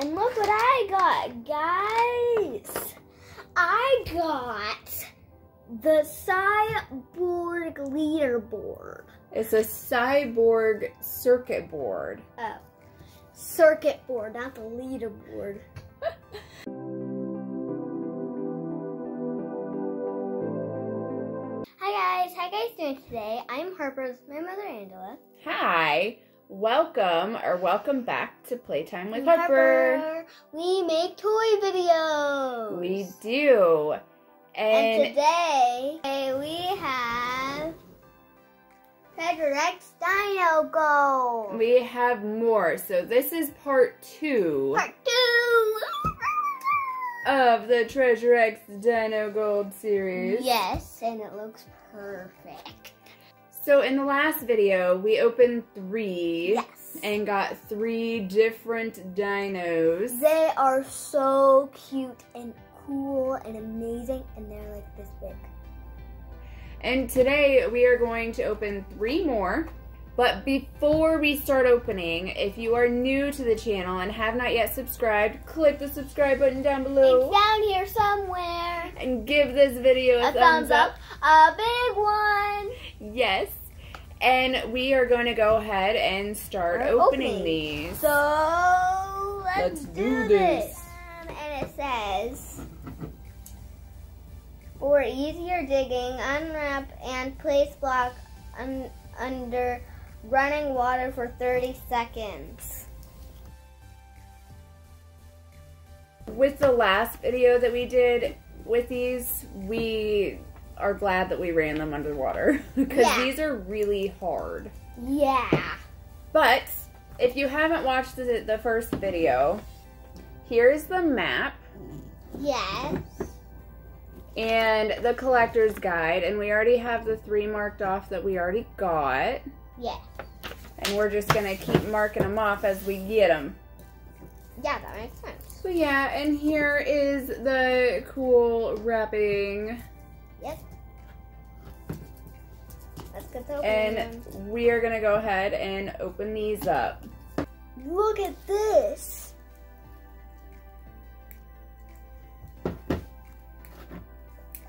and look what I got, guys. I got the Cyborg leaderboard. It's a cyborg circuit board. Oh, circuit board, not the leaderboard. Hi guys, how you guys doing today? I'm Harper with my mother Angela. Hi, welcome or welcome back to Playtime with Harper. We make toy videos. We do. And, And, today eh, we have Treasure X Dino Go. we have more. So this is part two Part two. of the Treasure X Dino Gold series. Yes, and it looks perfect. So in the last video, we opened three Yes. and got three different dinos. They are so cute and cool and amazing, and they're like this big. And today we are going to open three more. But before we start opening, if you are new to the channel and have not yet subscribed, click the subscribe button down below. It's down here somewhere. and give this video a, A thumbs up, a big one. Yes. And we are going to go ahead and start We're opening, opening. these. So let's, Let's do, do this. this. Um, and it says, for easier digging, unwrap and place block un- under running water for 30 seconds. With the last video that we did with these, we are glad that we ran them underwater because Yeah. these are really hard. Yeah. But if you haven't watched the, the first video, here's the map Yes. and the collector's guide, and we already have the three marked off that we already got, Yes. and we're just gonna keep marking them off as we get them. Yeah, that makes sense. So yeah, and here is the cool wrapping, Yep. Let's get to opening and them. we are gonna go ahead and open these up. Look at this.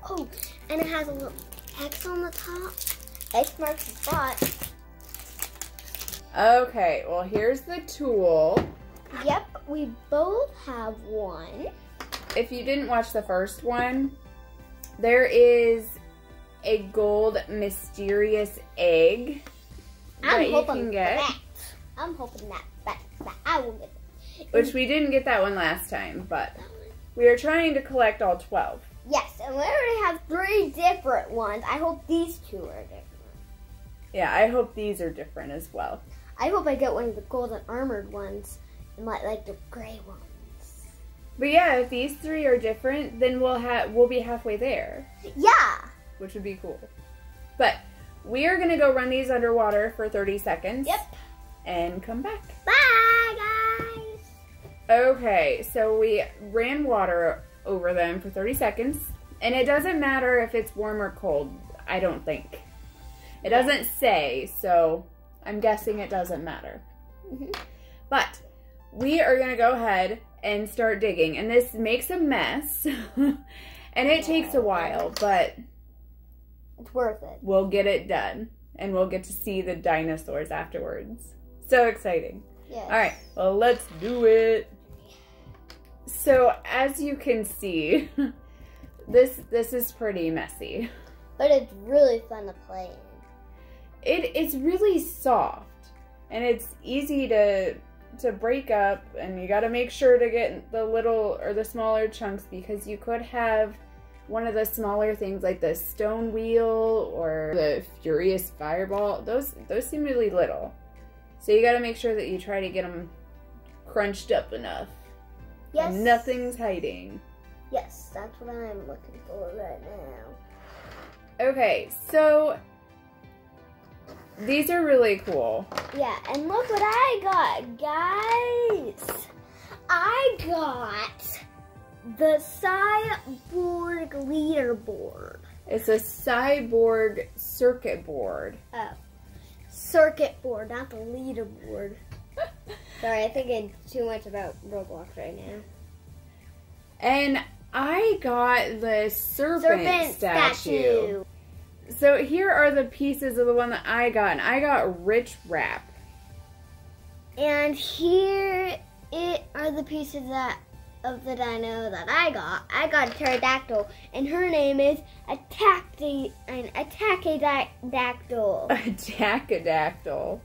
Oh, and it has a little X on the top. X marks the spot. Okay, well here's the tool. Yep, we both have one. if you didn't watch the first one, there is a gold mysterious egg that I'm you hoping can get, that. I'm hoping that, that, that I will get which we didn't get that one last time, but we are trying to collect all 12. Yes, and we already have three different ones. I hope these two are different. Yeah, I hope these are different as well. I hope I get one of the golden armored ones and like like the gray ones. But yeah, if these three are different, then we'll have we'll be halfway there, Yeah. which would be cool. But we are gonna go run these underwater for 30 seconds. Yep. And come back. Bye, guys. Okay, so we ran water over them for 30 seconds, and it doesn't matter if it's warm or cold, I don't think. It doesn't say, so I'm guessing it doesn't matter. Mhm. But we are going to go ahead and start digging, and this makes a mess, and it takes a while, but It's worth it. we'll get it done, and we'll get to see the dinosaurs afterwards. So exciting. Yes. All right, well, let's do it. So, as you can see, this this is pretty messy. But it's really fun to play. It it's really soft, and it's easy to to break up, and you got to make sure to get the little or the smaller chunks because you could have one of the smaller things like the stone wheel or the furious fireball. Those those seem really little, so you got to make sure that you try to get them crunched up enough. Yes. And nothing's hiding. Yes, that's what I'm looking for right now. Okay, so these are really cool. Yeah, and look what I got, guys. I got the Cyborg leaderboard. It's a cyborg circuit board. Oh, circuit board, not the leaderboard. Sorry, I'm thinking too much about Roblox right now. And I got the serpent, Serpent statue. statue. So here are the pieces of the one that I got. And I got rich wrap. And here it are the pieces that of the dino that I got. I got a pterodactyl, and her name is Attacky an Attackadactyl. A Jackadactyl.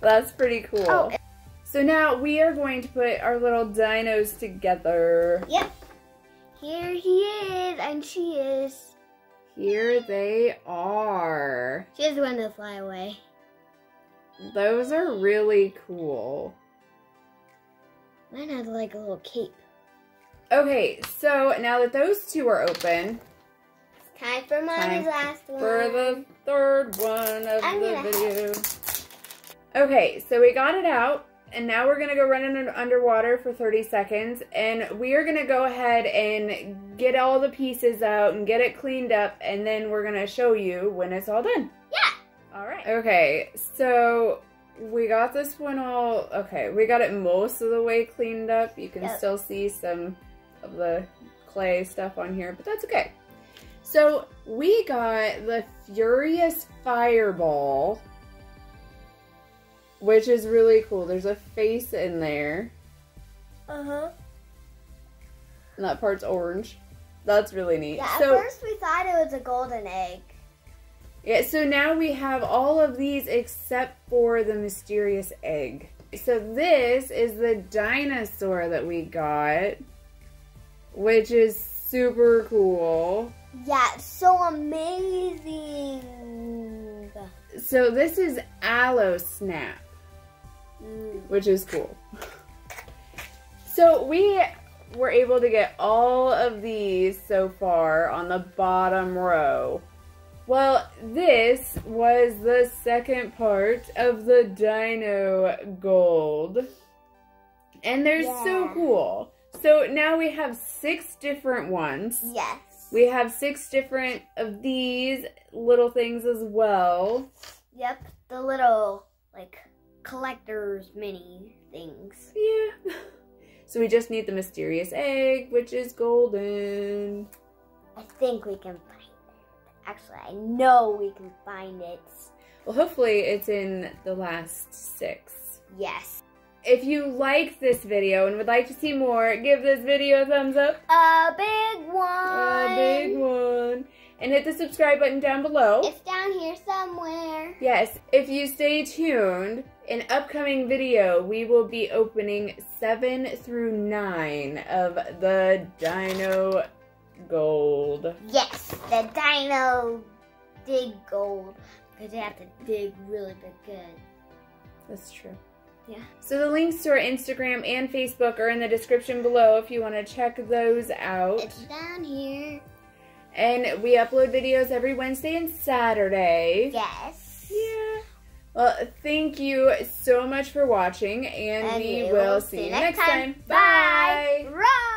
That's pretty cool. Oh. So now we are going to put our little dinos together. Yep. Here he is, and she is. Here they are. She's going to fly away. Those are really cool. Mine has like a little cape. Okay, so now that those two are open, Time for mommy's last one. for the third one of I'm the video. Okay, so we got it out, and now we're gonna go run in underwater for 30 seconds, and we are gonna go ahead and get all the pieces out and get it cleaned up, and then we're gonna show you when it's all done. Yeah. All right. Okay, so we got this one all, okay, we got it most of the way cleaned up. You can Yep. still see some of the clay stuff on here, but that's okay. So we got the Furious Fireball, which is really cool. There's a face in there, Uh huh. and that part's orange. That's really neat. Yeah. At so, first we thought it was a golden egg. Yeah, so now we have all of these except for the mysterious egg. So this is the dinosaur that we got, which is super cool. Yeah, so amazing. So this is Aloe Snap, Mm. which is cool. So we were able to get all of these so far on the bottom row. Well, this was the second part of the Dino Gold. And they're so cool. So now we have six different ones. Yes. We have six different of these little things as well. Yep, the little like collector's mini things. Yeah. So we just need the mysterious egg, which is golden. I think we can find it. Actually, I know we can find it. Well, hopefully it's in the last six. Yes. If you liked this video and would like to see more, give this video a thumbs up. A big one. A big one. And hit the subscribe button down below. It's down here somewhere. Yes, if you stay tuned, in upcoming video, we will be opening 7 through 9 of the Dino Gold. Yes, the dino dig gold. Because they have to dig really big good. That's true. Yeah. So the links to our Instagram and Facebook are in the description below if you want to check those out. It's down here. And we upload videos every Wednesday and Saturday. Yes. Well, thank you so much for watching, and, And we, will see you next time. Bye. Bye.